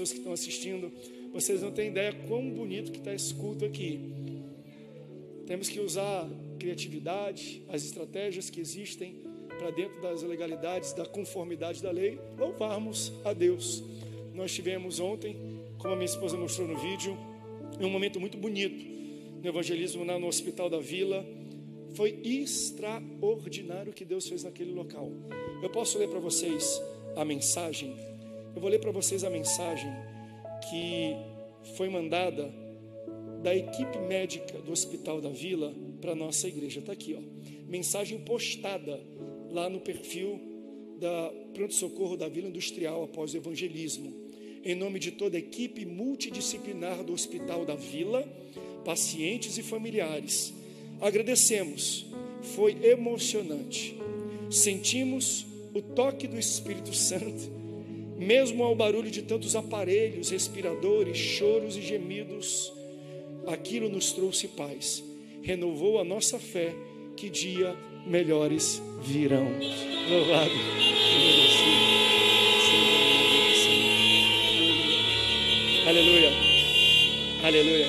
pessoas que estão assistindo, vocês não têm ideia quão bonito que está esse culto aqui. Temos que usar criatividade, as estratégias que existem para dentro das legalidades, da conformidade da lei, louvarmos a Deus. Nós tivemos ontem, como a minha esposa mostrou no vídeo, um momento muito bonito no evangelismo no Hospital da Vila. Foi extraordinário o que Deus fez naquele local. Eu posso ler para vocês a mensagem eu vou ler para vocês a mensagem que foi mandada da equipe médica do Hospital da Vila para nossa igreja. Está aqui, ó. Mensagem postada lá no perfil da Pronto-Socorro da Vila Industrial após o evangelismo. Em nome de toda a equipe multidisciplinar do Hospital da Vila, pacientes e familiares, agradecemos. Foi emocionante. Sentimos o toque do Espírito Santo mesmo ao barulho de tantos aparelhos, respiradores, choros e gemidos, aquilo nos trouxe paz, renovou a nossa fé, que dia melhores virão. Louvado, Aleluia, aleluia.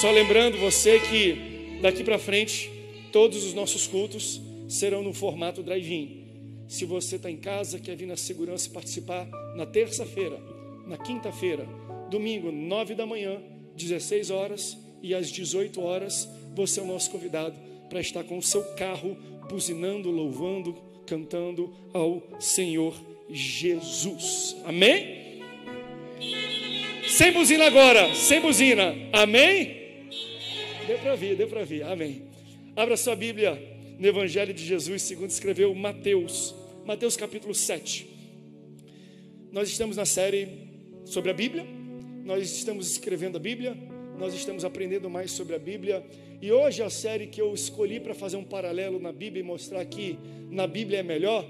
Só lembrando você que daqui para frente, todos os nossos cultos serão no formato drive-in. Se você está em casa, quer vir na segurança e participar na terça-feira, na quinta-feira, domingo, nove da manhã, 16 horas e às 18 horas, você é o nosso convidado para estar com o seu carro buzinando, louvando, cantando ao Senhor Jesus. Amém? Sem buzina agora, sem buzina. Amém? Deu para vir, deu para vir. Amém. Abra sua Bíblia no Evangelho de Jesus, segundo escreveu Mateus Mateus capítulo 7. Nós estamos na série sobre a Bíblia, nós estamos escrevendo a Bíblia, nós estamos aprendendo mais sobre a Bíblia, e hoje a série que eu escolhi para fazer um paralelo na Bíblia e mostrar que na Bíblia é melhor,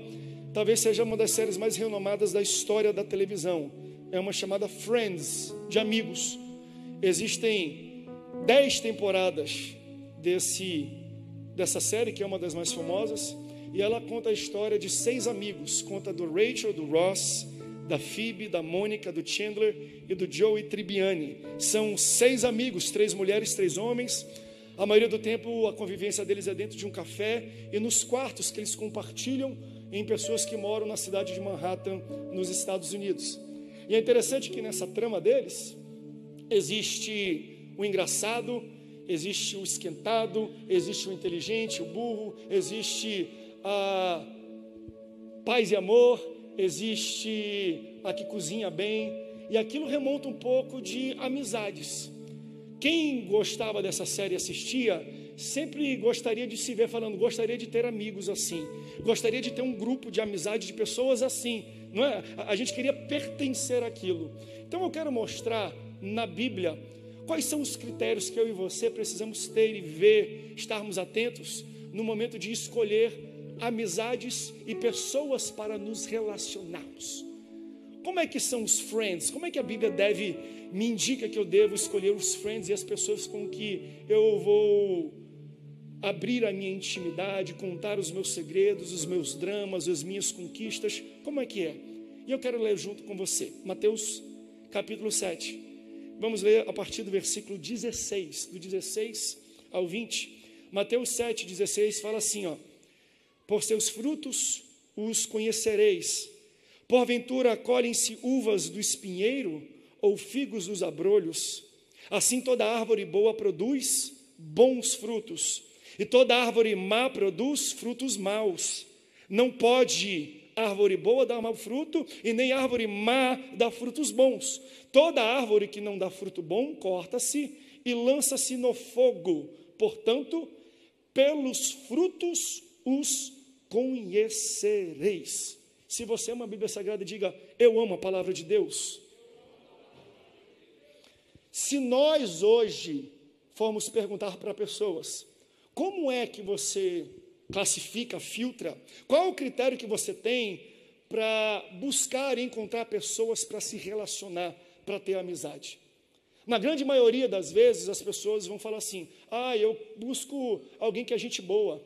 talvez seja uma das séries mais renomadas da história da televisão. É uma chamada Friends, de amigos. Existem dez temporadas desse, dessa série, que é uma das mais famosas. E ela conta a história de seis amigos. Conta do Rachel, do Ross, da Phoebe, da Mônica, do Chandler e do Joey Tribbiani. São seis amigos, três mulheres, três homens. A maioria do tempo a convivência deles é dentro de um café e nos quartos que eles compartilham em pessoas que moram na cidade de Manhattan, nos Estados Unidos. E é interessante que nessa trama deles existe o engraçado, existe o esquentado, existe o inteligente, o burro, existe a paz e amor, existe a que cozinha bem, e aquilo remonta um pouco de amizades. Quem gostava dessa série assistia, sempre gostaria de se ver falando, gostaria de ter amigos assim, gostaria de ter um grupo de amizade de pessoas assim, não é? A gente queria pertencer àquilo. Então eu quero mostrar na Bíblia quais são os critérios que eu e você precisamos ter e ver, estarmos atentos no momento de escolher amizades e pessoas para nos relacionarmos. Como é que são os friends? Como é que a Bíblia deve me indica que eu devo escolher os friends e as pessoas com que eu vou abrir a minha intimidade, contar os meus segredos, os meus dramas, as minhas conquistas? Como é que é? E eu quero ler junto com você. Mateus capítulo 7. Vamos ler a partir do versículo 16, do 16 ao 20. Mateus 7, 16 fala assim, ó: por seus frutos os conhecereis. Porventura colhem-se uvas do espinheiro ou figos dos abrolhos? Assim toda árvore boa produz bons frutos, e toda árvore má produz frutos maus. Não pode árvore boa dar mau fruto, e nem árvore má dar frutos bons. Toda árvore que não dá fruto bom, corta-se e lança-se no fogo. Portanto, pelos frutos os conhecereis. Se você ama a Bíblia Sagrada, diga: Eu amo a palavra de Deus. Se nós hoje formos perguntar para pessoas, como é que você classifica, filtra, qual é o critério que você tem para buscar e encontrar pessoas para se relacionar, para ter amizade? Na grande maioria das vezes, as pessoas vão falar assim: ah, eu busco alguém que é gente boa,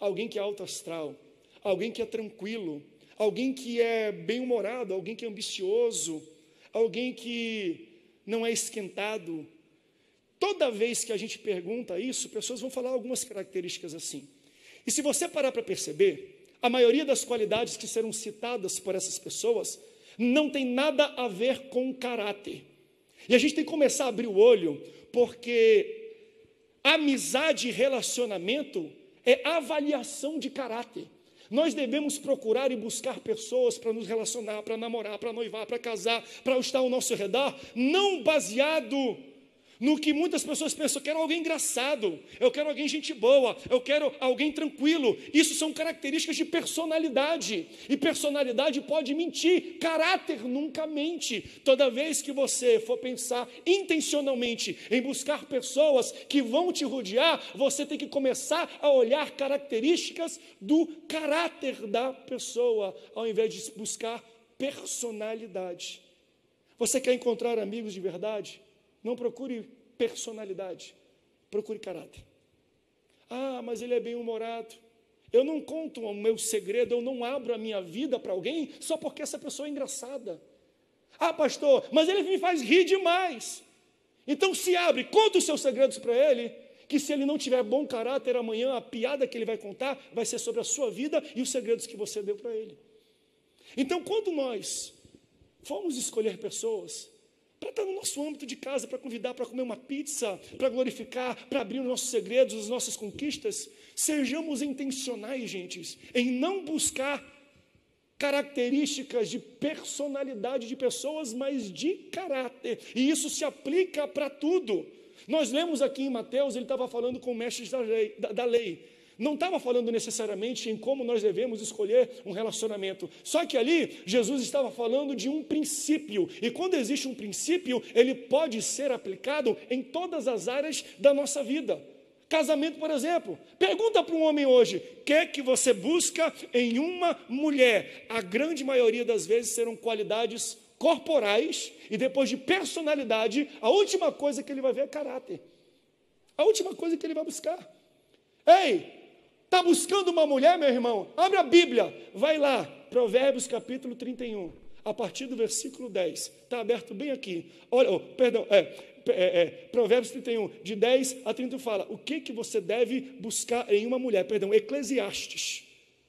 alguém que é alto astral, alguém que é tranquilo, alguém que é bem-humorado, alguém que é ambicioso, alguém que não é esquentado. Toda vez que a gente pergunta isso, pessoas vão falar algumas características assim. E se você parar para perceber, a maioria das qualidades que serão citadas por essas pessoas não tem nada a ver com caráter. E a gente tem que começar a abrir o olho, porque amizade e relacionamento é avaliação de caráter. Nós devemos procurar e buscar pessoas para nos relacionar, para namorar, para noivar, para casar, para estar ao nosso redor, não baseado no que muitas pessoas pensam, eu quero alguém engraçado, eu quero alguém gente boa, eu quero alguém tranquilo. Isso são características de personalidade. E personalidade pode mentir, caráter nunca mente. Toda vez que você for pensar intencionalmente em buscar pessoas que vão te rodear, você tem que começar a olhar características do caráter da pessoa, ao invés de buscar personalidade. Você quer encontrar amigos de verdade? Não procure personalidade, procure caráter. Ah, mas ele é bem-humorado. Eu não conto o meu segredo, eu não abro a minha vida para alguém só porque essa pessoa é engraçada. Ah, pastor, mas ele me faz rir demais. Então se abre, conta os seus segredos para ele, que se ele não tiver bom caráter amanhã, a piada que ele vai contar vai ser sobre a sua vida e os segredos que você deu para ele. Então, quando nós formos escolher pessoas, para estar no nosso âmbito de casa, para convidar para comer uma pizza, para glorificar, para abrir os nossos segredos, as nossas conquistas. Sejamos intencionais, gente, em não buscar características de personalidade de pessoas, mas de caráter. E isso se aplica para tudo. Nós lemos aqui em Mateus, ele estava falando com mestres da lei. Da, da lei não estava falando necessariamente em como nós devemos escolher um relacionamento. Só que ali Jesus estava falando de um princípio. E quando existe um princípio, ele pode ser aplicado em todas as áreas da nossa vida. Casamento, por exemplo. Pergunta para um homem hoje: o que é que você busca em uma mulher? A grande maioria das vezes serão qualidades corporais e depois de personalidade, a última coisa que ele vai ver é caráter. A última coisa que ele vai buscar. Ei, Está buscando uma mulher, meu irmão? Abre a Bíblia, vai lá, Provérbios capítulo 31, a partir do versículo 10. Está aberto bem aqui. Olha, oh, perdão, é, é, é, Provérbios 31, de 10 a 30 fala: o que, que você deve buscar em uma mulher? Perdão, Eclesiastes.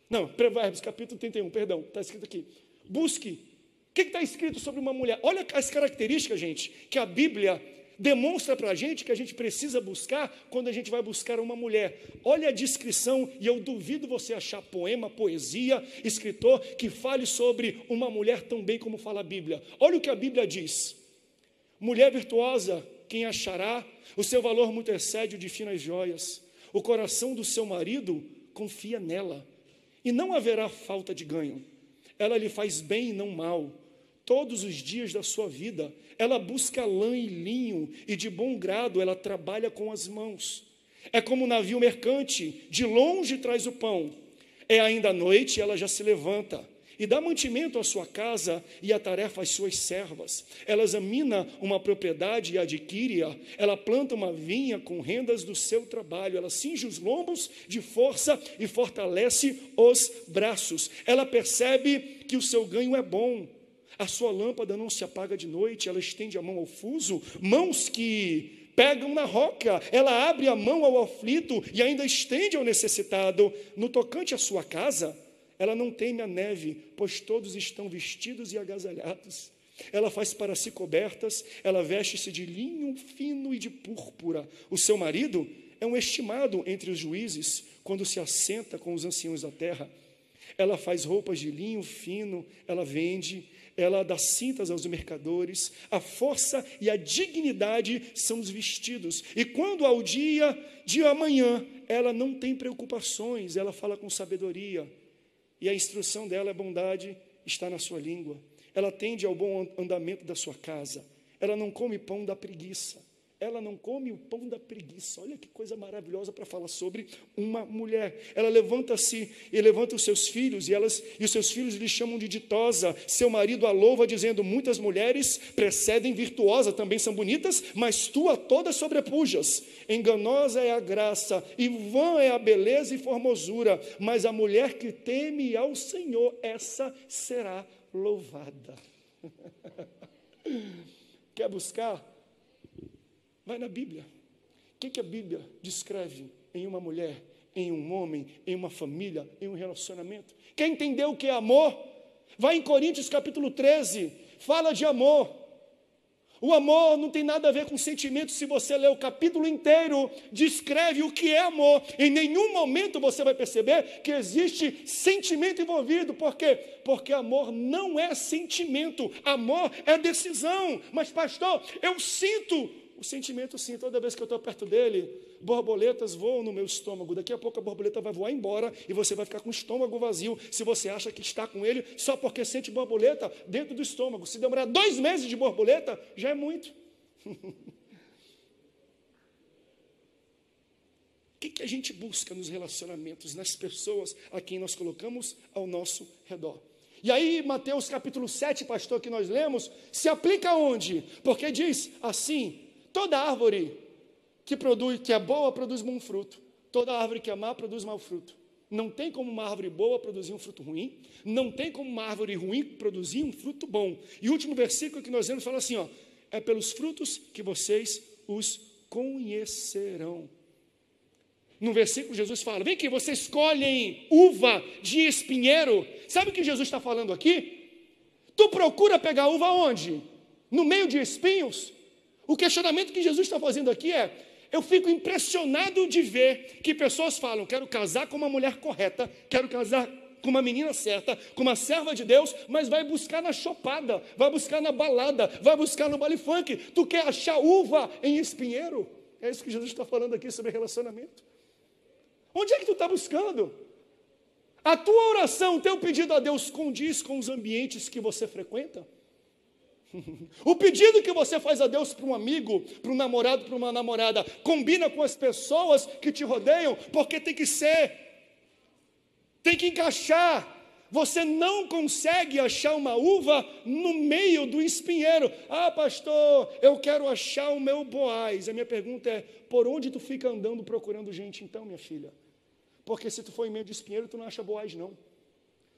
Não, Provérbios capítulo 31, perdão, está escrito aqui. Busque. O que está escrito sobre uma mulher? Olha as características, gente, que a Bíblia demonstra para a gente que a gente precisa buscar quando a gente vai buscar uma mulher. Olha a descrição, e eu duvido você achar poema, poesia, escritor que fale sobre uma mulher tão bem como fala a Bíblia. Olha o que a Bíblia diz: mulher virtuosa, quem achará? O seu valor muito excede o de finas joias. O coração do seu marido confia nela, e não haverá falta de ganho. Ela lhe faz bem e não mal todos os dias da sua vida. Ela busca lã e linho, e de bom grado ela trabalha com as mãos. É como um navio mercante, de longe traz o pão. É ainda noite, ela já se levanta e dá mantimento à sua casa e a tarefa às suas servas. Ela examina uma propriedade e adquire-a. Ela planta uma vinha com rendas do seu trabalho. Ela cinge os lombos de força e fortalece os braços. Ela percebe que o seu ganho é bom a sua lâmpada não se apaga de noite, ela estende a mão ao fuso, mãos que pegam na roca, ela abre a mão ao aflito e ainda estende ao necessitado. No tocante à sua casa, ela não teme a neve, pois todos estão vestidos e agasalhados. Ela faz para si cobertas, ela veste-se de linho fino e de púrpura. O seu marido é um estimado entre os juízes, quando se assenta com os anciãos da terra. Ela faz roupas de linho fino, ela vende, ela dá cintas aos mercadores, a força e a dignidade são os vestidos. E quando ao dia de amanhã, ela não tem preocupações, ela fala com sabedoria. E a instrução dela, a bondade, está na sua língua. Ela tende ao bom andamento da sua casa. Ela não come pão da preguiça ela não come o pão da preguiça. Olha que coisa maravilhosa para falar sobre uma mulher. Ela levanta-se e levanta os seus filhos, e, elas, e os seus filhos lhe chamam de ditosa. Seu marido a louva, dizendo: Muitas mulheres precedem virtuosa, também são bonitas, mas tu a todas sobrepujas. Enganosa é a graça, e vã é a beleza e formosura, mas a mulher que teme ao Senhor, essa será louvada. Quer buscar? Vai na Bíblia. O que, que a Bíblia descreve em uma mulher, em um homem, em uma família, em um relacionamento? Quer entender o que é amor? Vai em Coríntios capítulo 13, fala de amor. O amor não tem nada a ver com sentimento. Se você ler o capítulo inteiro, descreve o que é amor. Em nenhum momento você vai perceber que existe sentimento envolvido. Por quê? Porque amor não é sentimento, amor é decisão. Mas, pastor, eu sinto o sentimento, sim, toda vez que eu estou perto dele, borboletas voam no meu estômago. Daqui a pouco a borboleta vai voar embora e você vai ficar com o estômago vazio. Se você acha que está com ele só porque sente borboleta dentro do estômago. Se demorar dois meses de borboleta, já é muito. o que, que a gente busca nos relacionamentos, nas pessoas a quem nós colocamos ao nosso redor? E aí, Mateus capítulo 7, pastor, que nós lemos, se aplica onde? Porque diz assim: Toda árvore que produz, que é boa, produz bom fruto. Toda árvore que é má produz mau fruto. Não tem como uma árvore boa produzir um fruto ruim, não tem como uma árvore ruim produzir um fruto bom. E o último versículo que nós vemos fala assim, ó: é pelos frutos que vocês os conhecerão. No versículo, Jesus fala: Vem que vocês escolhem uva de espinheiro. Sabe o que Jesus está falando aqui? Tu procura pegar uva onde? No meio de espinhos? O questionamento que Jesus está fazendo aqui é: eu fico impressionado de ver que pessoas falam, quero casar com uma mulher correta, quero casar com uma menina certa, com uma serva de Deus, mas vai buscar na chopada, vai buscar na balada, vai buscar no baile funk. Tu quer achar uva em espinheiro? É isso que Jesus está falando aqui sobre relacionamento. Onde é que tu está buscando? A tua oração, o teu pedido a Deus condiz com os ambientes que você frequenta? O pedido que você faz a Deus para um amigo, para um namorado, para uma namorada, combina com as pessoas que te rodeiam, porque tem que ser, tem que encaixar. Você não consegue achar uma uva no meio do espinheiro. Ah, pastor, eu quero achar o meu boaz. A minha pergunta é: por onde tu fica andando procurando gente, então, minha filha? Porque se tu for em meio de espinheiro, tu não acha boaz, não.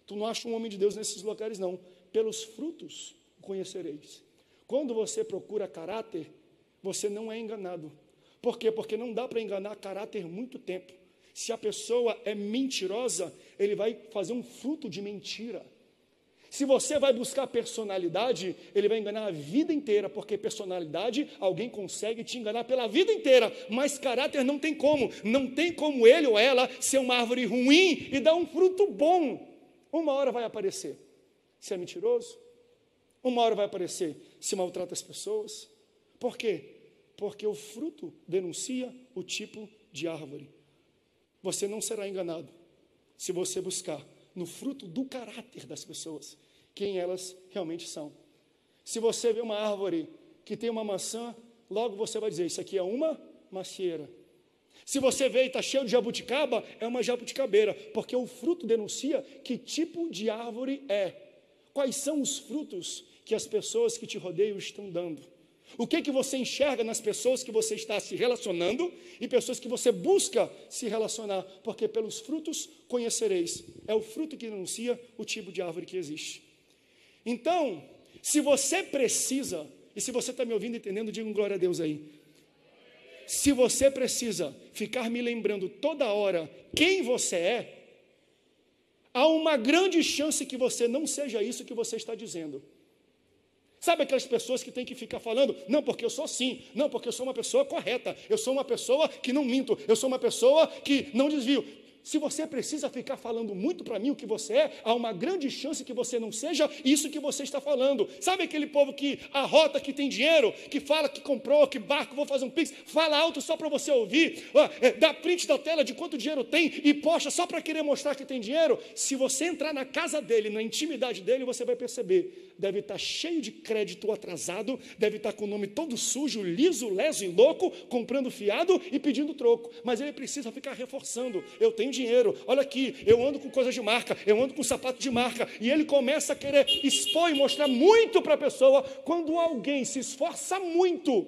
Tu não acha um homem de Deus nesses locais, não. Pelos frutos conhecereis. Quando você procura caráter, você não é enganado. Por quê? Porque não dá para enganar caráter muito tempo. Se a pessoa é mentirosa, ele vai fazer um fruto de mentira. Se você vai buscar personalidade, ele vai enganar a vida inteira, porque personalidade alguém consegue te enganar pela vida inteira, mas caráter não tem como. Não tem como ele ou ela ser uma árvore ruim e dar um fruto bom. Uma hora vai aparecer. Se é mentiroso, uma hora vai aparecer se maltrata as pessoas. Por quê? Porque o fruto denuncia o tipo de árvore. Você não será enganado se você buscar no fruto do caráter das pessoas quem elas realmente são. Se você vê uma árvore que tem uma maçã, logo você vai dizer: Isso aqui é uma macieira. Se você vê e está cheio de jabuticaba, é uma jabuticabeira, porque o fruto denuncia que tipo de árvore é. Quais são os frutos que as pessoas que te rodeiam estão dando. O que que você enxerga nas pessoas que você está se relacionando e pessoas que você busca se relacionar, porque pelos frutos conhecereis. É o fruto que anuncia o tipo de árvore que existe. Então, se você precisa, e se você está me ouvindo e entendendo, diga um glória a Deus aí. Se você precisa ficar me lembrando toda hora quem você é, há uma grande chance que você não seja isso que você está dizendo. Sabe aquelas pessoas que têm que ficar falando, não, porque eu sou assim, não, porque eu sou uma pessoa correta, eu sou uma pessoa que não minto, eu sou uma pessoa que não desvio. Se você precisa ficar falando muito para mim o que você é, há uma grande chance que você não seja isso que você está falando. Sabe aquele povo que arrota que tem dinheiro, que fala que comprou, que barco, vou fazer um pix, fala alto só para você ouvir, é, dá print da tela de quanto dinheiro tem e posta só para querer mostrar que tem dinheiro. Se você entrar na casa dele, na intimidade dele, você vai perceber deve estar cheio de crédito atrasado, deve estar com o nome todo sujo, liso, leso e louco, comprando fiado e pedindo troco. Mas ele precisa ficar reforçando. Eu tenho dinheiro, olha aqui, eu ando com coisas de marca, eu ando com sapato de marca. E ele começa a querer expor e mostrar muito para a pessoa. Quando alguém se esforça muito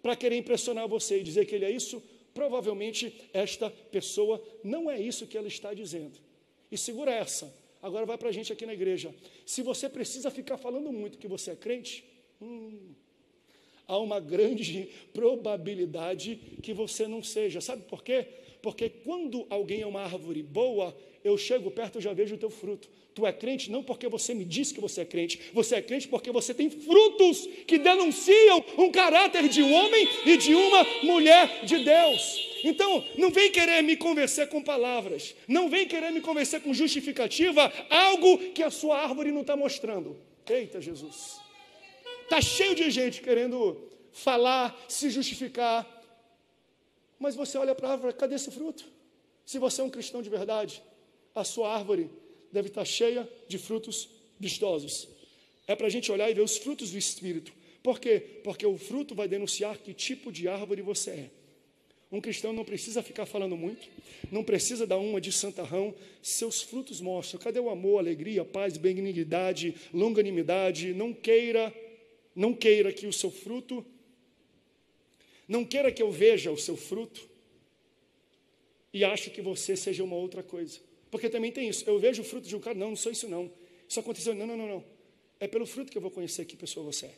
para querer impressionar você e dizer que ele é isso, provavelmente esta pessoa não é isso que ela está dizendo. E segura essa. Agora vai para a gente aqui na igreja. Se você precisa ficar falando muito que você é crente, Hum, há uma grande probabilidade que você não seja. Sabe por quê? Porque quando alguém é uma árvore boa, eu chego perto e já vejo o teu fruto. Tu é crente não porque você me diz que você é crente, você é crente porque você tem frutos que denunciam um caráter de um homem e de uma mulher de Deus. Então, não vem querer me convencer com palavras, não vem querer me convencer com justificativa, algo que a sua árvore não está mostrando. Eita Jesus! Está cheio de gente querendo falar, se justificar, mas você olha para a árvore, cadê esse fruto? Se você é um cristão de verdade, a sua árvore deve estar cheia de frutos vistosos. É para a gente olhar e ver os frutos do Espírito. Por quê? Porque o fruto vai denunciar que tipo de árvore você é. Um cristão não precisa ficar falando muito, não precisa dar uma de santarrão, seus frutos mostram. Cadê o amor, alegria, paz, benignidade, longanimidade? Não queira, não queira que o seu fruto, não queira que eu veja o seu fruto e acho que você seja uma outra coisa. Porque também tem isso. Eu vejo o fruto de um cara, não, não sou isso não. Isso aconteceu, não, não, não, não. É pelo fruto que eu vou conhecer que pessoa você é.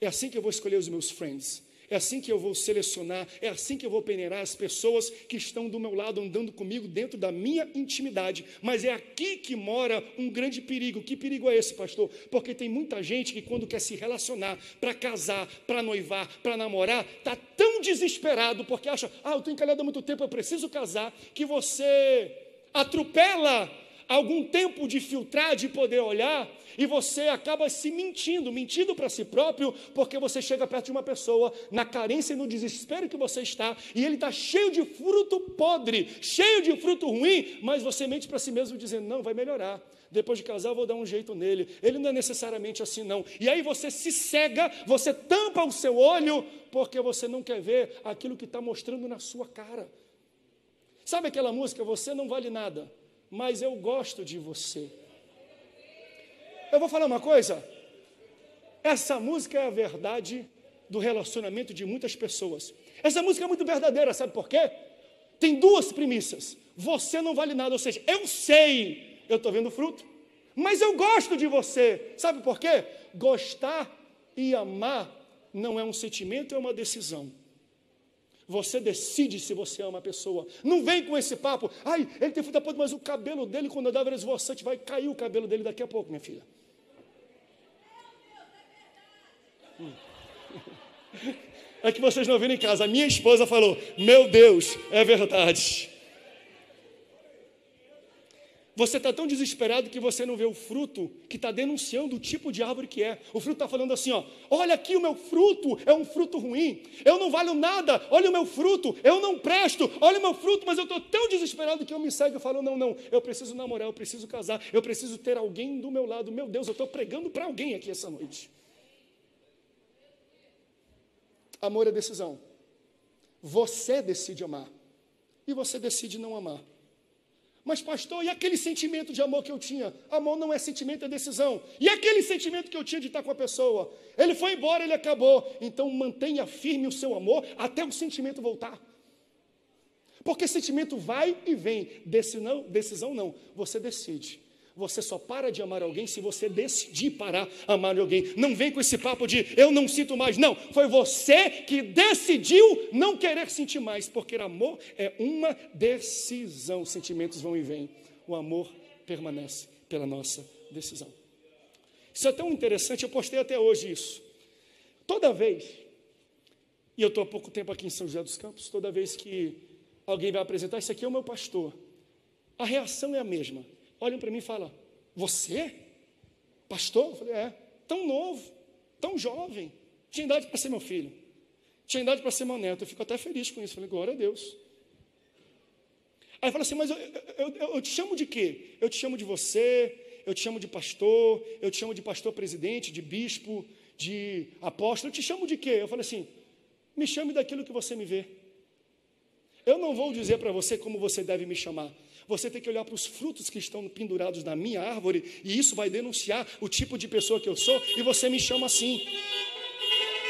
É assim que eu vou escolher os meus friends. É assim que eu vou selecionar, é assim que eu vou peneirar as pessoas que estão do meu lado, andando comigo dentro da minha intimidade. Mas é aqui que mora um grande perigo. Que perigo é esse, pastor? Porque tem muita gente que, quando quer se relacionar, para casar, para noivar, para namorar, está tão desesperado porque acha, ah, eu estou encalhado há muito tempo, eu preciso casar, que você atropela algum tempo de filtrar, de poder olhar, e você acaba se mentindo, mentindo para si próprio, porque você chega perto de uma pessoa na carência e no desespero que você está, e ele está cheio de fruto podre, cheio de fruto ruim, mas você mente para si mesmo dizendo: não, vai melhorar. Depois de casar, eu vou dar um jeito nele. Ele não é necessariamente assim, não. E aí você se cega, você tampa o seu olho, porque você não quer ver aquilo que está mostrando na sua cara. Sabe aquela música, Você não vale nada, mas eu gosto de você. Eu vou falar uma coisa. Essa música é a verdade do relacionamento de muitas pessoas. Essa música é muito verdadeira, sabe por quê? Tem duas premissas. Você não vale nada, ou seja, eu sei, eu estou vendo fruto, mas eu gosto de você. Sabe por quê? Gostar e amar não é um sentimento, é uma decisão. Você decide se você ama a pessoa. Não vem com esse papo. Ai, ele tem fruta podre, mas o cabelo dele, quando eu dava esvoaçante, vai cair o cabelo dele daqui a pouco, minha filha. Hum. É que vocês não viram em casa. A minha esposa falou: Meu Deus, é verdade. Você está tão desesperado que você não vê o fruto que está denunciando o tipo de árvore que é. O fruto está falando assim: ó, olha aqui o meu fruto, é um fruto ruim. Eu não valho nada, olha o meu fruto, eu não presto, olha o meu fruto, mas eu estou tão desesperado que eu me cego e falo: não, não, eu preciso namorar, eu preciso casar, eu preciso ter alguém do meu lado. Meu Deus, eu estou pregando para alguém aqui essa noite. Amor é decisão. Você decide amar e você decide não amar. Mas, pastor, e aquele sentimento de amor que eu tinha? Amor não é sentimento, é decisão. E aquele sentimento que eu tinha de estar com a pessoa? Ele foi embora, ele acabou. Então, mantenha firme o seu amor até o sentimento voltar. Porque sentimento vai e vem, decisão, decisão não, você decide. Você só para de amar alguém se você decidir parar amar alguém. Não vem com esse papo de eu não sinto mais. Não, foi você que decidiu não querer sentir mais, porque amor é uma decisão. Sentimentos vão e vêm. O amor permanece pela nossa decisão. Isso é tão interessante, eu postei até hoje isso. Toda vez, e eu estou há pouco tempo aqui em São José dos Campos, toda vez que alguém vai apresentar, isso aqui é o meu pastor, a reação é a mesma olham para mim e falam: Você? Pastor? Eu falei: É, tão novo, tão jovem. Tinha idade para ser meu filho, tinha idade para ser meu neto. Eu fico até feliz com isso. Eu falei: Glória a Deus. Aí fala assim: Mas eu, eu, eu, eu te chamo de quê? Eu te chamo de você, eu te chamo de pastor, eu te chamo de pastor presidente, de bispo, de apóstolo. Eu te chamo de quê? Eu falei assim: Me chame daquilo que você me vê. Eu não vou dizer para você como você deve me chamar. Você tem que olhar para os frutos que estão pendurados na minha árvore, e isso vai denunciar o tipo de pessoa que eu sou, e você me chama assim.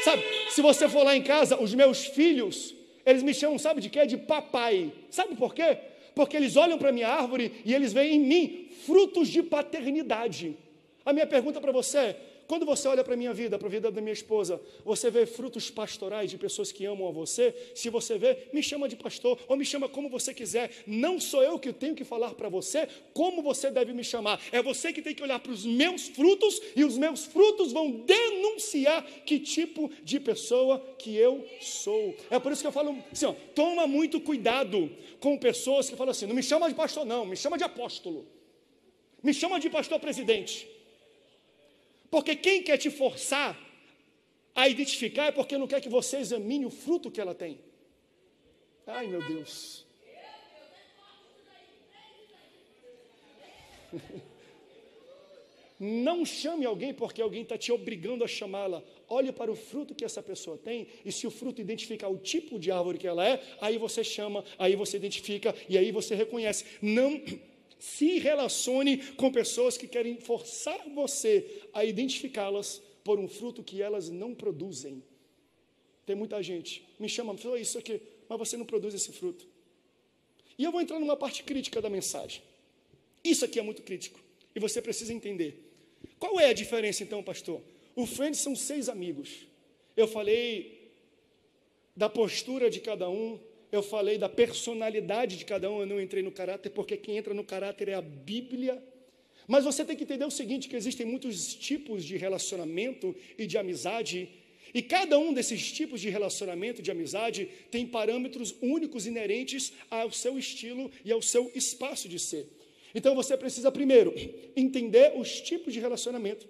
Sabe, se você for lá em casa, os meus filhos, eles me chamam, sabe de quê? De papai. Sabe por quê? Porque eles olham para a minha árvore e eles veem em mim frutos de paternidade. A minha pergunta para você é: Quando você olha para a minha vida, para a vida da minha esposa, você vê frutos pastorais de pessoas que amam a você. Se você vê, me chama de pastor ou me chama como você quiser. Não sou eu que tenho que falar para você como você deve me chamar. É você que tem que olhar para os meus frutos e os meus frutos vão denunciar que tipo de pessoa que eu sou. É por isso que eu falo assim: ó, toma muito cuidado com pessoas que falam assim: não me chama de pastor, não, me chama de apóstolo, me chama de pastor presidente. Porque quem quer te forçar a identificar é porque não quer que você examine o fruto que ela tem. Ai, meu Deus. Não chame alguém porque alguém está te obrigando a chamá-la. Olhe para o fruto que essa pessoa tem, e se o fruto identificar o tipo de árvore que ela é, aí você chama, aí você identifica e aí você reconhece. Não se relacione com pessoas que querem forçar você a identificá-las por um fruto que elas não produzem. Tem muita gente, me chama, falou isso aqui, mas você não produz esse fruto. E eu vou entrar numa parte crítica da mensagem. Isso aqui é muito crítico, e você precisa entender. Qual é a diferença então, pastor? O Friends são seis amigos. Eu falei da postura de cada um, eu falei da personalidade de cada um, eu não entrei no caráter, porque quem entra no caráter é a Bíblia. Mas você tem que entender o seguinte: que existem muitos tipos de relacionamento e de amizade, e cada um desses tipos de relacionamento, de amizade, tem parâmetros únicos inerentes ao seu estilo e ao seu espaço de ser. Então você precisa primeiro entender os tipos de relacionamento,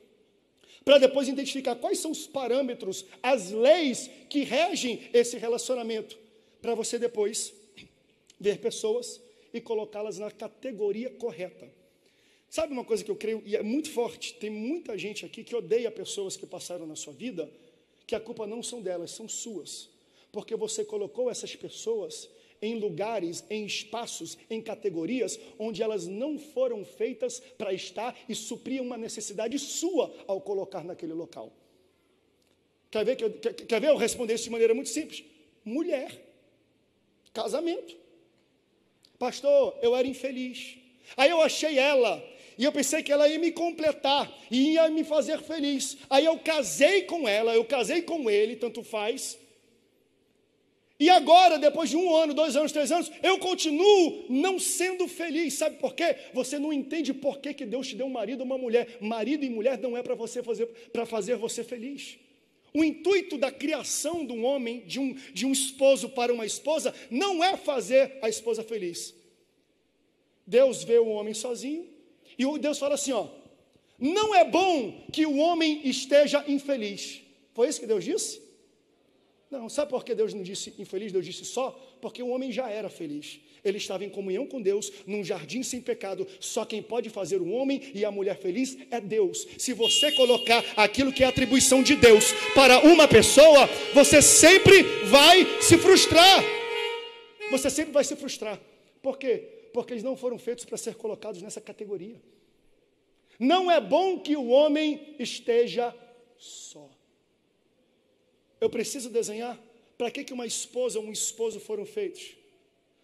para depois identificar quais são os parâmetros, as leis que regem esse relacionamento para você depois ver pessoas e colocá-las na categoria correta. Sabe uma coisa que eu creio, e é muito forte: tem muita gente aqui que odeia pessoas que passaram na sua vida, que a culpa não são delas, são suas, porque você colocou essas pessoas em lugares, em espaços, em categorias onde elas não foram feitas para estar e suprir uma necessidade sua ao colocar naquele local. Quer ver, que eu, quer, quer ver eu responder isso de maneira muito simples? Mulher. Casamento. Pastor, eu era infeliz. Aí eu achei ela. E eu pensei que ela ia me completar, e ia me fazer feliz. Aí eu casei com ela, eu casei com ele, tanto faz. E agora, depois de um ano, dois anos, três anos, eu continuo não sendo feliz. Sabe por quê? Você não entende por que, que Deus te deu um marido ou uma mulher. Marido e mulher não é para você fazer para fazer você feliz. O intuito da criação de um homem, de um, de um esposo para uma esposa, não é fazer a esposa feliz. Deus vê o homem sozinho e Deus fala assim: ó, não é bom que o homem esteja infeliz. Foi isso que Deus disse? Não, sabe por que Deus não disse infeliz? Deus disse só porque o homem já era feliz. Ele estava em comunhão com Deus, num jardim sem pecado. Só quem pode fazer o homem e a mulher feliz é Deus. Se você colocar aquilo que é atribuição de Deus para uma pessoa, você sempre vai se frustrar. Você sempre vai se frustrar. Por quê? Porque eles não foram feitos para ser colocados nessa categoria. Não é bom que o homem esteja só. Eu preciso desenhar. Para que, que uma esposa ou um esposo foram feitos?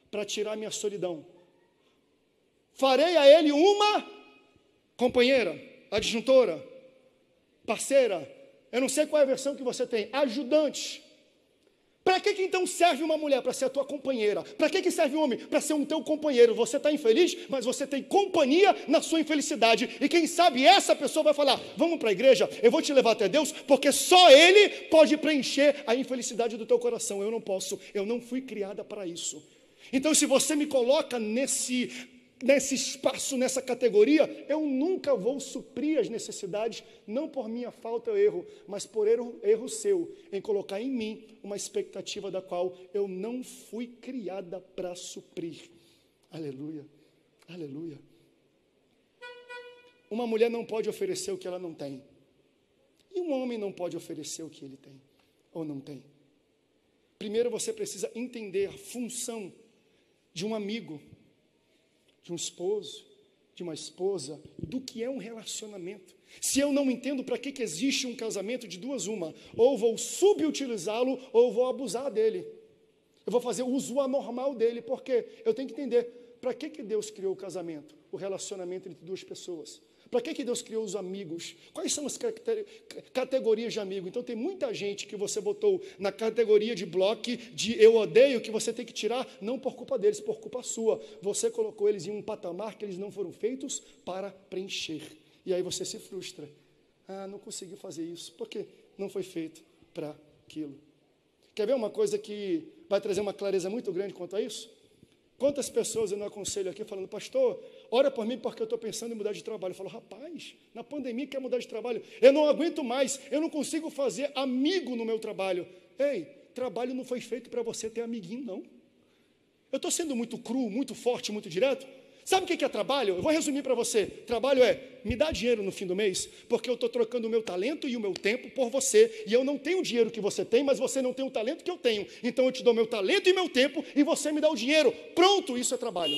Para tirar minha solidão. Farei a ele uma companheira, adjuntora, parceira. Eu não sei qual é a versão que você tem. Ajudante. Para que, que então serve uma mulher? Para ser a tua companheira. Para que, que serve um homem? Para ser um teu companheiro. Você está infeliz, mas você tem companhia na sua infelicidade. E quem sabe essa pessoa vai falar: Vamos para a igreja, eu vou te levar até Deus, porque só Ele pode preencher a infelicidade do teu coração. Eu não posso, eu não fui criada para isso. Então, se você me coloca nesse nesse espaço, nessa categoria, eu nunca vou suprir as necessidades, não por minha falta ou erro, mas por erro, erro seu, em colocar em mim uma expectativa da qual eu não fui criada para suprir. Aleluia, aleluia. Uma mulher não pode oferecer o que ela não tem, e um homem não pode oferecer o que ele tem ou não tem. Primeiro você precisa entender a função de um amigo de um esposo, de uma esposa, do que é um relacionamento. Se eu não entendo para que, que existe um casamento de duas uma, ou vou subutilizá-lo, ou vou abusar dele. Eu vou fazer uso anormal dele, porque eu tenho que entender para que, que Deus criou o casamento, o relacionamento entre duas pessoas. Para que, que Deus criou os amigos? Quais são as categorias de amigo? Então tem muita gente que você botou na categoria de bloco de eu odeio, que você tem que tirar, não por culpa deles, por culpa sua. Você colocou eles em um patamar que eles não foram feitos para preencher. E aí você se frustra. Ah, não consegui fazer isso. Por quê? Não foi feito para aquilo. Quer ver uma coisa que vai trazer uma clareza muito grande quanto a isso? Quantas pessoas eu não aconselho aqui falando, pastor, ora por mim porque eu estou pensando em mudar de trabalho. Eu falo, rapaz, na pandemia quer mudar de trabalho. Eu não aguento mais, eu não consigo fazer amigo no meu trabalho. Ei, trabalho não foi feito para você ter amiguinho, não. Eu estou sendo muito cru, muito forte, muito direto. Sabe o que é trabalho? Eu vou resumir para você. Trabalho é me dar dinheiro no fim do mês, porque eu estou trocando o meu talento e o meu tempo por você. E eu não tenho o dinheiro que você tem, mas você não tem o talento que eu tenho. Então eu te dou meu talento e meu tempo e você me dá o dinheiro. Pronto, isso é trabalho.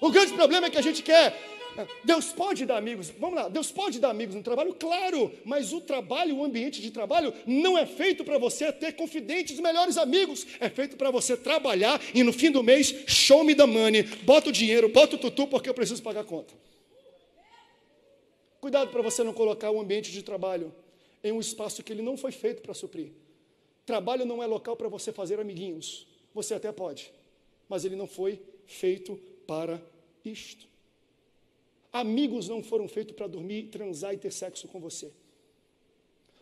O grande problema é que a gente quer Deus pode dar amigos, vamos lá, Deus pode dar amigos no trabalho, claro, mas o trabalho, o ambiente de trabalho, não é feito para você ter confidentes, melhores amigos, é feito para você trabalhar e no fim do mês, show me the money, bota o dinheiro, bota o tutu, porque eu preciso pagar a conta. Cuidado para você não colocar o ambiente de trabalho em um espaço que ele não foi feito para suprir. Trabalho não é local para você fazer amiguinhos, você até pode, mas ele não foi feito para isto. Amigos não foram feitos para dormir, transar e ter sexo com você.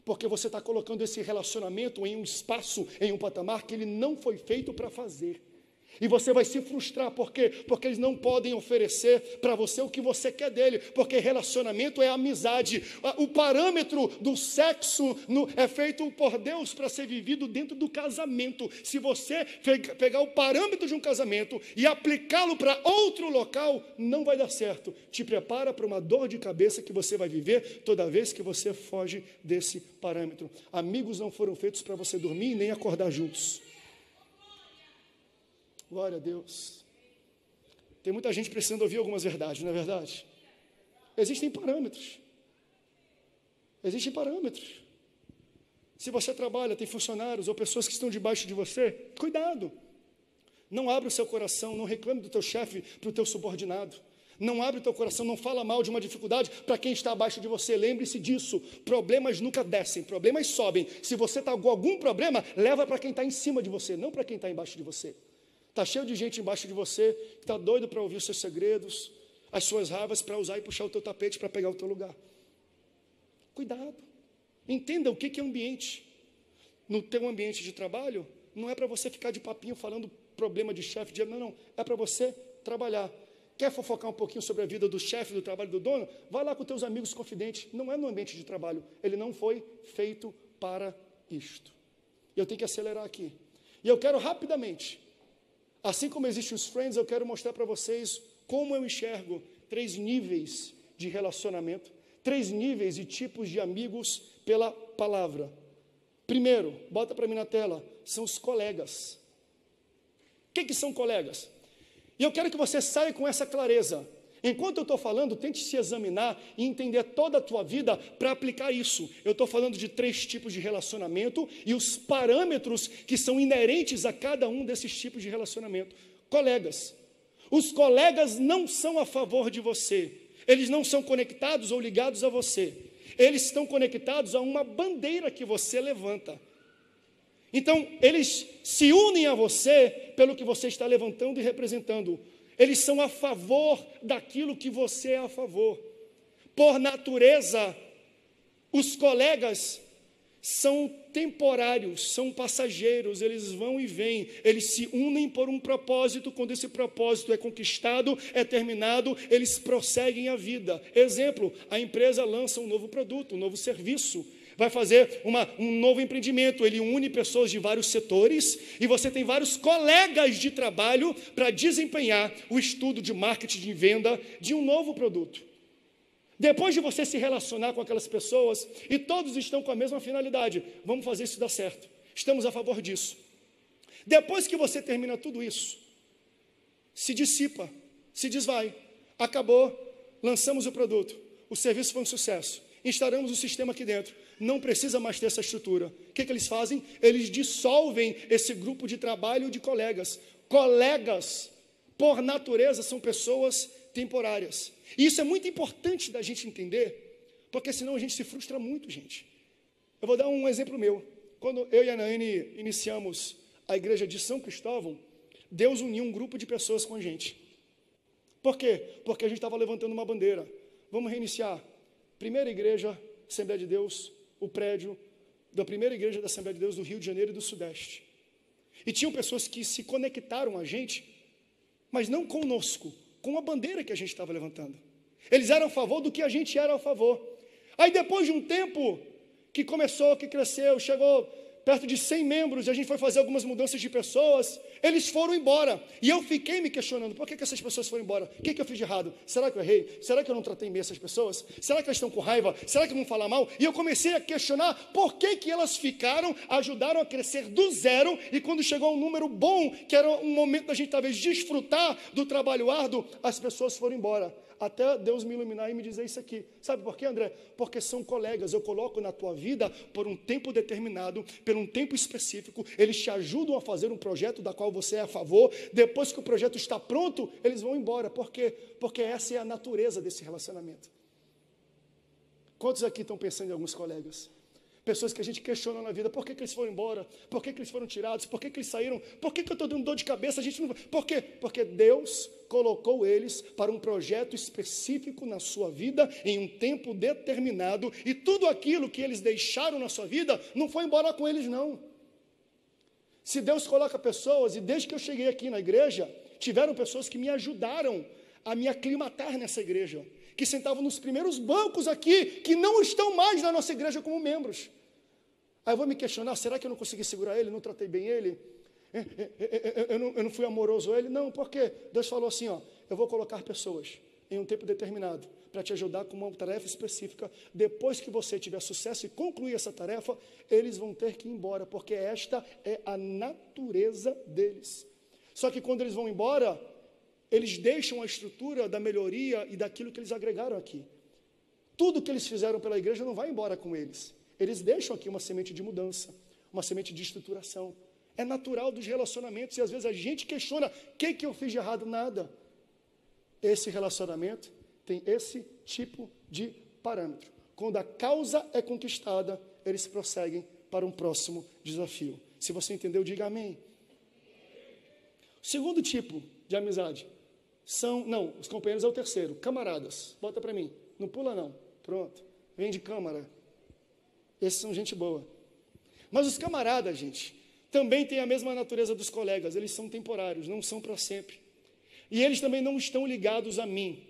Porque você está colocando esse relacionamento em um espaço, em um patamar que ele não foi feito para fazer. E você vai se frustrar, por quê? Porque eles não podem oferecer para você o que você quer dele, porque relacionamento é amizade. O parâmetro do sexo no, é feito por Deus para ser vivido dentro do casamento. Se você pegar o parâmetro de um casamento e aplicá-lo para outro local, não vai dar certo. Te prepara para uma dor de cabeça que você vai viver toda vez que você foge desse parâmetro. Amigos não foram feitos para você dormir nem acordar juntos. Glória a Deus. Tem muita gente precisando ouvir algumas verdades, não é verdade? Existem parâmetros. Existem parâmetros. Se você trabalha, tem funcionários ou pessoas que estão debaixo de você, cuidado. Não abra o seu coração, não reclame do teu chefe para o teu subordinado. Não abre o teu coração, não fala mal de uma dificuldade para quem está abaixo de você. Lembre-se disso. Problemas nunca descem, problemas sobem. Se você está com algum problema, leva para quem está em cima de você, não para quem está embaixo de você. Está cheio de gente embaixo de você que está doido para ouvir os seus segredos, as suas raivas, para usar e puxar o teu tapete para pegar o teu lugar. Cuidado. Entenda o que é ambiente. No teu ambiente de trabalho, não é para você ficar de papinho falando problema de chefe, de... não, não. É para você trabalhar. Quer fofocar um pouquinho sobre a vida do chefe, do trabalho do dono? Vai lá com teus amigos confidentes. Não é no ambiente de trabalho. Ele não foi feito para isto. E eu tenho que acelerar aqui. E eu quero rapidamente Assim como existem os friends, eu quero mostrar para vocês como eu enxergo três níveis de relacionamento, três níveis e tipos de amigos pela palavra. Primeiro, bota para mim na tela, são os colegas. O que, que são colegas? E eu quero que você saia com essa clareza. Enquanto eu estou falando, tente se examinar e entender toda a tua vida para aplicar isso. Eu estou falando de três tipos de relacionamento e os parâmetros que são inerentes a cada um desses tipos de relacionamento. Colegas. Os colegas não são a favor de você, eles não são conectados ou ligados a você, eles estão conectados a uma bandeira que você levanta. Então, eles se unem a você pelo que você está levantando e representando eles são a favor daquilo que você é a favor. Por natureza, os colegas são temporários, são passageiros, eles vão e vêm, eles se unem por um propósito, quando esse propósito é conquistado, é terminado, eles prosseguem a vida. Exemplo, a empresa lança um novo produto, um novo serviço, vai fazer uma, um novo empreendimento. Ele une pessoas de vários setores e você tem vários colegas de trabalho para desempenhar o estudo de marketing de venda de um novo produto. Depois de você se relacionar com aquelas pessoas e todos estão com a mesma finalidade, vamos fazer isso dar certo. Estamos a favor disso. Depois que você termina tudo isso, se dissipa, se desvai, acabou, lançamos o produto, o serviço foi um sucesso, instalamos o sistema aqui dentro, não precisa mais ter essa estrutura. O que, que eles fazem? Eles dissolvem esse grupo de trabalho de colegas. Colegas, por natureza, são pessoas temporárias. E isso é muito importante da gente entender, porque senão a gente se frustra muito, gente. Eu vou dar um exemplo meu. Quando eu e a Naine iniciamos a igreja de São Cristóvão, Deus uniu um grupo de pessoas com a gente. Por quê? Porque a gente estava levantando uma bandeira. Vamos reiniciar. Primeira igreja, Assembleia de Deus, o prédio da primeira igreja da Assembleia de Deus do Rio de Janeiro e do Sudeste. E tinham pessoas que se conectaram a gente, mas não conosco, com a bandeira que a gente estava levantando. Eles eram a favor do que a gente era a favor. Aí depois de um tempo que começou, que cresceu, chegou perto de 100 membros, e a gente foi fazer algumas mudanças de pessoas, eles foram embora. E eu fiquei me questionando: por que, que essas pessoas foram embora? O que, que eu fiz de errado? Será que eu errei? Será que eu não tratei bem essas pessoas? Será que elas estão com raiva? Será que vão falar mal? E eu comecei a questionar por que, que elas ficaram, ajudaram a crescer do zero, e quando chegou um número bom, que era um momento da gente talvez desfrutar do trabalho árduo, as pessoas foram embora até Deus me iluminar e me dizer isso aqui. Sabe por quê, André? Porque são colegas. Eu coloco na tua vida por um tempo determinado, por um tempo específico. Eles te ajudam a fazer um projeto da qual você é a favor. Depois que o projeto está pronto, eles vão embora. Por quê? Porque essa é a natureza desse relacionamento. Quantos aqui estão pensando em alguns colegas? Pessoas que a gente questiona na vida, por que, que eles foram embora? Por que, que eles foram tirados? Por que, que eles saíram? Por que, eu estou dando dor de cabeça? A gente não... Por quê? Porque Deus colocou eles para um projeto específico na sua vida, em um tempo determinado, e tudo aquilo que eles deixaram na sua vida não foi embora com eles, não. Se Deus coloca pessoas, e desde que eu cheguei aqui na igreja, tiveram pessoas que me ajudaram a me aclimatar nessa igreja, que sentavam nos primeiros bancos aqui, que não estão mais na nossa igreja como membros. Aí eu vou me questionar: será que eu não consegui segurar ele, não tratei bem ele? É, é, é, eu não, eu não fui amoroso a ele? Não, porque Deus falou assim: ó, eu vou colocar pessoas em um tempo determinado para te ajudar com uma tarefa específica. Depois que você tiver sucesso e concluir essa tarefa, eles vão ter que ir embora, porque esta é a natureza deles. Só que quando eles vão embora, eles deixam a estrutura da melhoria e daquilo que eles agregaram aqui. Tudo que eles fizeram pela igreja não vai embora com eles. Eles deixam aqui uma semente de mudança, uma semente de estruturação. É natural dos relacionamentos e às vezes a gente questiona: o que, eu fiz de errado? Nada. Esse relacionamento tem esse tipo de parâmetro. Quando a causa é conquistada, eles prosseguem para um próximo desafio. Se você entendeu, diga amém. Segundo tipo de amizade são, não, os companheiros é o terceiro, camaradas. Bota para mim. Não pula não. Pronto. Vem de câmara. Esses são gente boa. Mas os camaradas, gente, também têm a mesma natureza dos colegas, eles são temporários, não são para sempre. E eles também não estão ligados a mim,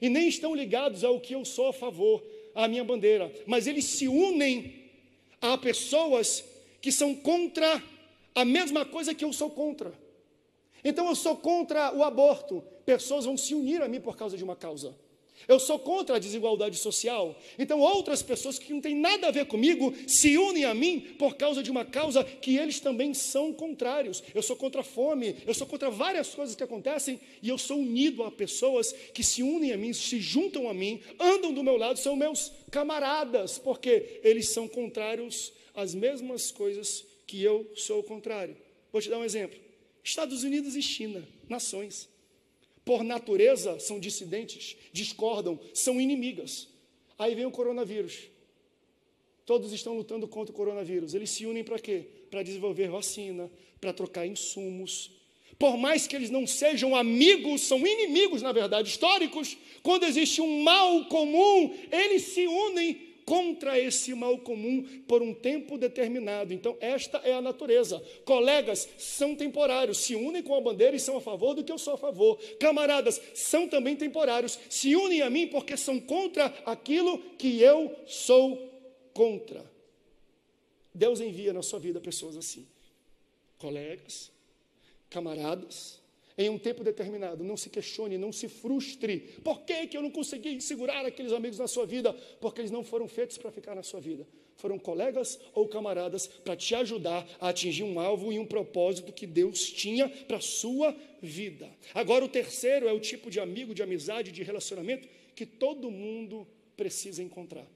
e nem estão ligados ao que eu sou a favor, à minha bandeira, mas eles se unem a pessoas que são contra a mesma coisa que eu sou contra. Então eu sou contra o aborto, pessoas vão se unir a mim por causa de uma causa. Eu sou contra a desigualdade social. Então, outras pessoas que não têm nada a ver comigo se unem a mim por causa de uma causa que eles também são contrários. Eu sou contra a fome, eu sou contra várias coisas que acontecem e eu sou unido a pessoas que se unem a mim, se juntam a mim, andam do meu lado, são meus camaradas, porque eles são contrários às mesmas coisas que eu sou contrário. Vou te dar um exemplo: Estados Unidos e China, nações por natureza, são dissidentes, discordam, são inimigas. Aí vem o coronavírus. Todos estão lutando contra o coronavírus. Eles se unem para quê? Para desenvolver vacina, para trocar insumos. Por mais que eles não sejam amigos, são inimigos, na verdade, históricos. Quando existe um mal comum, eles se unem contra esse mal comum por um tempo determinado. Então, esta é a natureza. Colegas são temporários, se unem com a bandeira e são a favor do que eu sou a favor. Camaradas são também temporários, se unem a mim porque são contra aquilo que eu sou contra. Deus envia na sua vida pessoas assim, colegas, camaradas, em um tempo determinado. Não se questione, não se frustre. Por que, que eu não consegui segurar aqueles amigos na sua vida? Porque eles não foram feitos para ficar na sua vida. Foram colegas ou camaradas para te ajudar a atingir um alvo e um propósito que Deus tinha para a sua vida. Agora, o terceiro é o tipo de amigo, de amizade, de relacionamento que todo mundo precisa encontrar.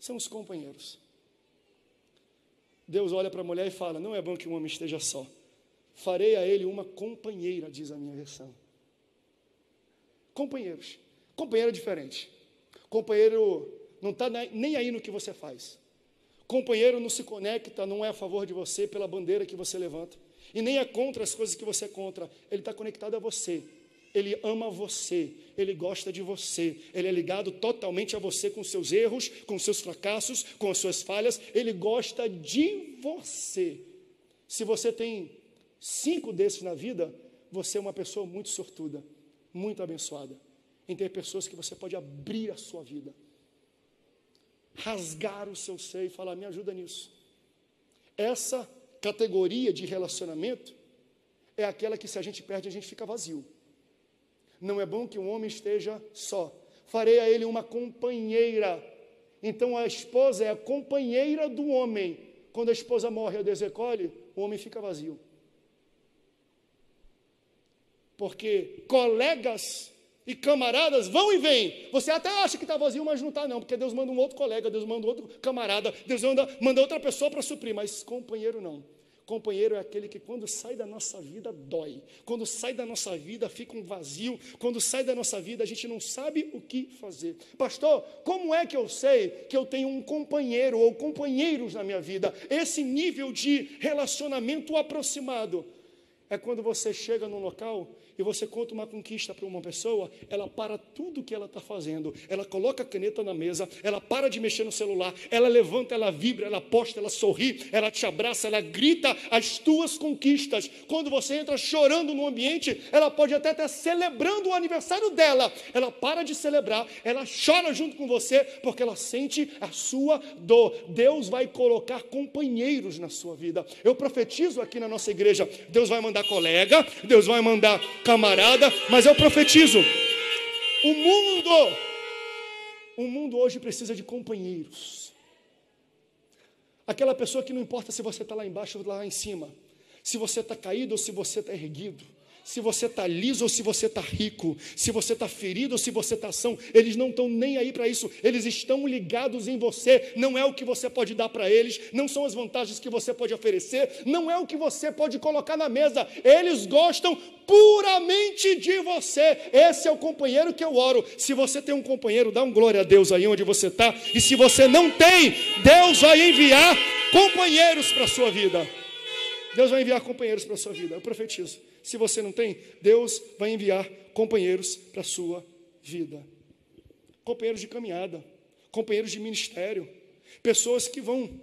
São os companheiros. Deus olha para a mulher e fala: Não é bom que um homem esteja só farei a ele uma companheira, diz a minha versão. Companheiros. Companheiro é diferente. Companheiro não está nem aí no que você faz. Companheiro não se conecta, não é a favor de você pela bandeira que você levanta. E nem é contra as coisas que você é contra. Ele está conectado a você. Ele ama você, ele gosta de você, ele é ligado totalmente a você com seus erros, com seus fracassos, com as suas falhas, ele gosta de você. Se você tem cinco desses na vida, você é uma pessoa muito sortuda, muito abençoada, em ter pessoas que você pode abrir a sua vida, rasgar o seu seio e falar: me ajuda nisso. Essa categoria de relacionamento é aquela que, se a gente perde, a gente fica vazio. Não é bom que um homem esteja só. Farei a ele uma companheira. Então a esposa é a companheira do homem. Quando a esposa morre, a desecolhe, o homem fica vazio. Porque colegas e camaradas vão e vêm. Você até acha que está vazio, mas não está, não, porque Deus manda um outro colega, Deus manda outro camarada, Deus manda, manda outra pessoa para suprir, mas companheiro não. Companheiro é aquele que, quando sai da nossa vida, dói. Quando sai da nossa vida, fica um vazio. Quando sai da nossa vida, a gente não sabe o que fazer. Pastor, como é que eu sei que eu tenho um companheiro ou companheiros na minha vida? Esse nível de relacionamento aproximado é quando você chega num local e você conta uma conquista para uma pessoa, ela para tudo que ela está fazendo, ela coloca a caneta na mesa, ela para de mexer no celular, ela levanta, ela vibra, ela posta, ela sorri, ela te abraça, ela grita as tuas conquistas. Quando você entra chorando no ambiente, ela pode até estar celebrando o aniversário dela, ela para de celebrar, ela chora junto com você, porque ela sente a sua dor. Deus vai colocar companheiros na sua vida. Eu profetizo aqui na nossa igreja: Deus vai mandar colega, Deus vai mandar camarada, mas eu profetizo: o mundo, o mundo hoje precisa de companheiros. Aquela pessoa que não importa se você está lá embaixo ou lá em cima, se você está caído ou se você está erguido, se você está liso ou se você está rico, se você está ferido ou se você está são, eles não estão nem aí para isso, eles estão ligados em você, não é o que você pode dar para eles, não são as vantagens que você pode oferecer, não é o que você pode colocar na mesa, eles gostam puramente de você, esse é o companheiro que eu oro. Se você tem um companheiro, dá um glória a Deus aí onde você está, e se você não tem, Deus vai enviar companheiros para a sua vida. Deus vai enviar companheiros para a sua vida, eu profetizo. Se você não tem, Deus vai enviar companheiros para a sua vida. Companheiros de caminhada, companheiros de ministério, pessoas que vão,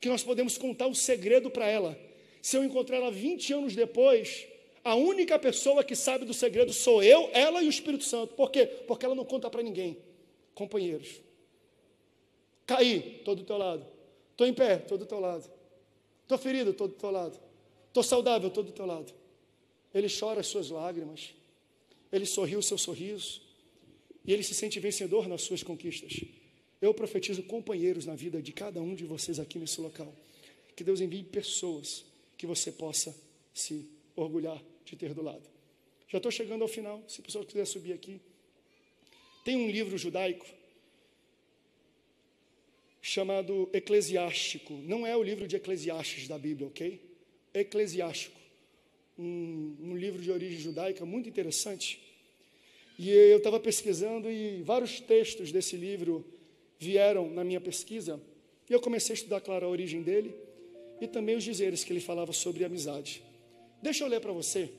que nós podemos contar o segredo para ela. Se eu encontrar ela 20 anos depois, a única pessoa que sabe do segredo sou eu, ela e o Espírito Santo. Por quê? Porque ela não conta para ninguém. Companheiros. Caí, estou do teu lado. Estou em pé, estou do teu lado. Estou ferido, estou do teu lado. Estou saudável, estou do teu lado. Ele chora as suas lágrimas. Ele sorriu o seu sorriso. E ele se sente vencedor nas suas conquistas. Eu profetizo companheiros na vida de cada um de vocês aqui nesse local. Que Deus envie pessoas que você possa se orgulhar de ter do lado. Já estou chegando ao final, se a pessoa quiser subir aqui. Tem um livro judaico chamado Eclesiástico. Não é o livro de Eclesiastes da Bíblia, ok? Eclesiástico. Um, um livro de origem judaica muito interessante. E eu estava pesquisando e vários textos desse livro vieram na minha pesquisa. E eu comecei a estudar, claro, a origem dele e também os dizeres que ele falava sobre amizade. Deixa eu ler para você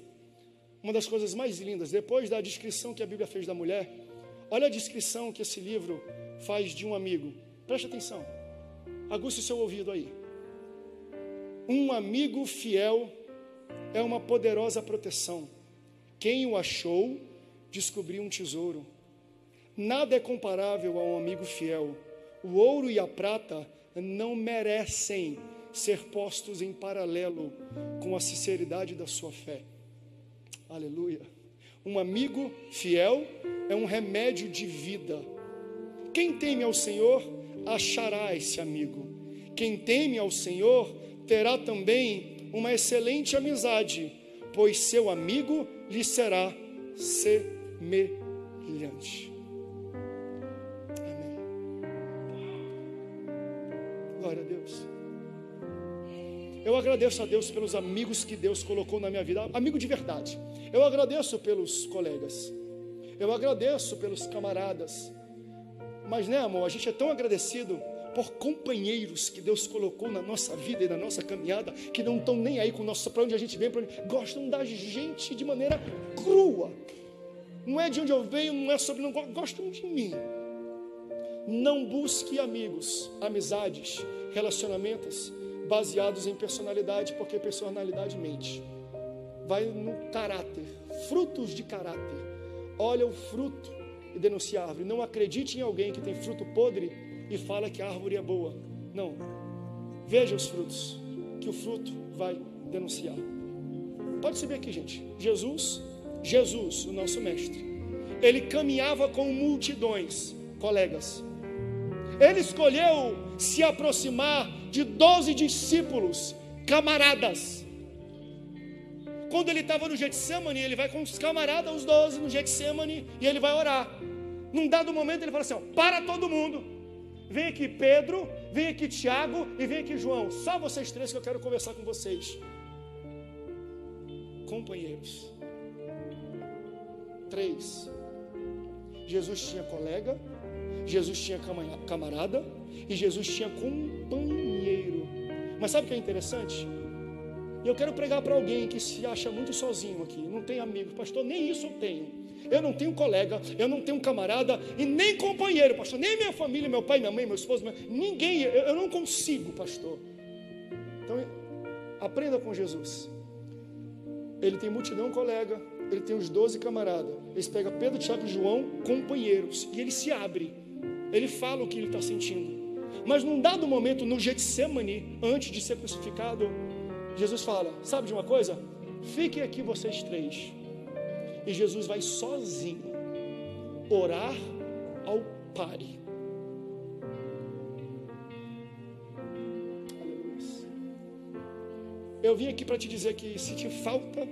uma das coisas mais lindas, depois da descrição que a Bíblia fez da mulher, olha a descrição que esse livro faz de um amigo. Preste atenção. Aguce o seu ouvido aí. Um amigo fiel é uma poderosa proteção. Quem o achou, descobriu um tesouro. Nada é comparável a um amigo fiel. O ouro e a prata não merecem ser postos em paralelo com a sinceridade da sua fé. Aleluia. Um amigo fiel é um remédio de vida. Quem teme ao Senhor achará esse amigo. Quem teme ao Senhor terá também uma excelente amizade, pois seu amigo lhe será semelhante. Amém. Glória a Deus. Eu agradeço a Deus pelos amigos que Deus colocou na minha vida, amigo de verdade. Eu agradeço pelos colegas. Eu agradeço pelos camaradas. Mas, né, amor, a gente é tão agradecido por companheiros que Deus colocou na nossa vida e na nossa caminhada, que não estão nem aí com o nosso para onde a gente vem, onde, gostam da gente de maneira crua. Não é de onde eu venho, não é sobre não gostam de mim. Não busque amigos, amizades, relacionamentos baseados em personalidade, porque personalidade mente. Vai no caráter, frutos de caráter. Olha o fruto e denuncia a árvore. Não acredite em alguém que tem fruto podre e fala que a árvore é boa. Não. Veja os frutos, que o fruto vai denunciar. Pode subir aqui, gente. Jesus, Jesus, o nosso mestre, ele caminhava com multidões, colegas. Ele escolheu se aproximar de doze discípulos, camaradas. Quando ele estava no Getsemane, ele vai com os camaradas, os doze, no Getsemane, e ele vai orar. Num dado momento, ele fala assim: ó, para todo mundo. Vem aqui Pedro, vem aqui Tiago e vem aqui João. Só vocês três que eu quero conversar com vocês. Companheiros. Três. Jesus tinha colega, Jesus tinha camarada e Jesus tinha companheiro. Mas sabe o que é interessante? Eu quero pregar para alguém que se acha muito sozinho aqui, não tem amigos, pastor, nem isso eu tenho. Eu não tenho colega, eu não tenho camarada e nem companheiro, pastor, nem minha família, meu pai, minha mãe, meu esposo, ninguém, eu, eu não consigo, pastor. Então, aprenda com Jesus. Ele tem multidão colega, ele tem os doze camaradas. Eles pegam Pedro, Tiago e João, companheiros, e ele se abre. Ele fala o que ele está sentindo. Mas num dado momento, no Getsemane, antes de ser crucificado, Jesus fala: Sabe de uma coisa? Fiquem aqui vocês três. E Jesus vai sozinho orar ao Pai. Eu vim aqui para te dizer que se te falta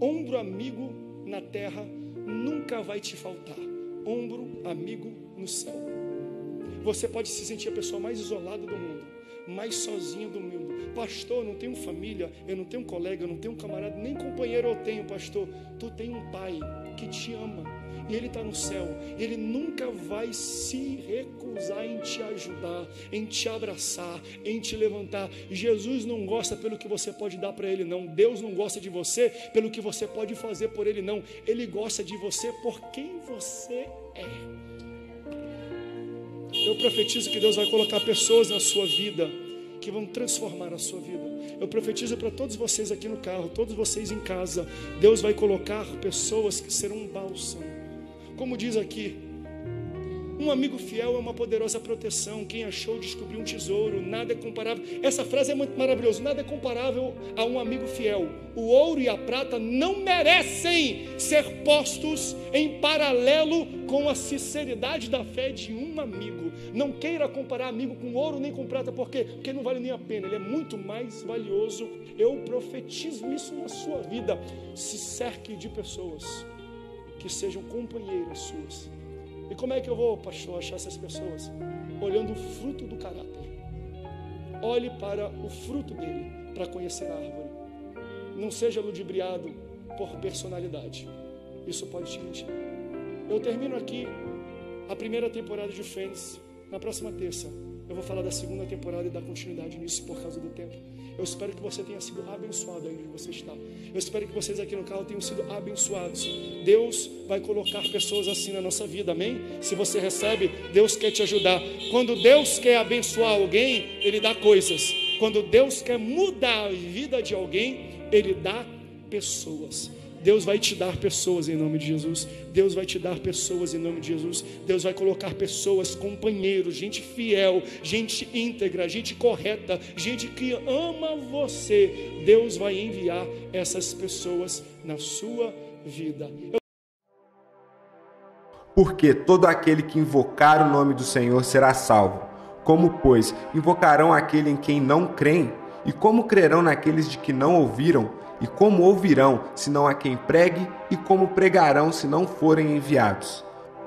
ombro amigo na terra, nunca vai te faltar ombro amigo no céu. Você pode se sentir a pessoa mais isolada do mundo, mais sozinha do mundo. Pastor, não tenho família, eu não tenho colega, eu não tenho camarada, nem companheiro eu tenho, pastor. Tu tem um pai que te ama e ele está no céu. Ele nunca vai se recusar em te ajudar, em te abraçar, em te levantar. Jesus não gosta pelo que você pode dar para ele, não. Deus não gosta de você pelo que você pode fazer por ele, não. Ele gosta de você por quem você é. Eu profetizo que Deus vai colocar pessoas na sua vida que vão transformar a sua vida. Eu profetizo para todos vocês aqui no carro, todos vocês em casa. Deus vai colocar pessoas que serão um bálsamo. Como diz aqui, um amigo fiel é uma poderosa proteção. Quem achou descobriu um tesouro. Nada é comparável. Essa frase é muito maravilhosa. Nada é comparável a um amigo fiel. O ouro e a prata não merecem ser postos em paralelo com a sinceridade da fé de um amigo. Não queira comparar amigo com ouro nem com prata, porque porque não vale nem a pena. Ele é muito mais valioso. Eu profetizo isso na sua vida. Se cerque de pessoas que sejam companheiras suas e como é que eu vou, pastor, achar essas pessoas? Olhando o fruto do caráter. Olhe para o fruto dele para conhecer a árvore. Não seja ludibriado por personalidade. Isso pode te mentir. Eu termino aqui a primeira temporada de Friends na próxima terça. Eu vou falar da segunda temporada e dar continuidade nisso por causa do tempo. Eu espero que você tenha sido abençoado aí onde você está. Eu espero que vocês aqui no carro tenham sido abençoados. Deus vai colocar pessoas assim na nossa vida, amém? Se você recebe, Deus quer te ajudar. Quando Deus quer abençoar alguém, Ele dá coisas. Quando Deus quer mudar a vida de alguém, Ele dá pessoas. Deus vai te dar pessoas em nome de Jesus. Deus vai te dar pessoas em nome de Jesus. Deus vai colocar pessoas, companheiros, gente fiel, gente íntegra, gente correta, gente que ama você. Deus vai enviar essas pessoas na sua vida. Porque todo aquele que invocar o nome do Senhor será salvo. Como, pois, invocarão aquele em quem não creem? E como crerão naqueles de que não ouviram? E como ouvirão, se não há quem pregue? E como pregarão, se não forem enviados?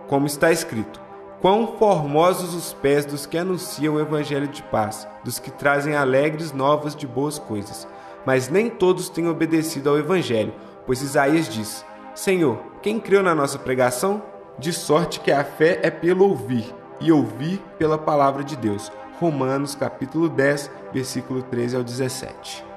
Como está escrito: Quão formosos os pés dos que anunciam o evangelho de paz, dos que trazem alegres novas de boas coisas. Mas nem todos têm obedecido ao evangelho, pois Isaías diz: Senhor, Quem creu na nossa pregação? De sorte que a fé é pelo ouvir, e ouvir pela palavra de Deus. Romanos capítulo 10, versículo 13 ao 17.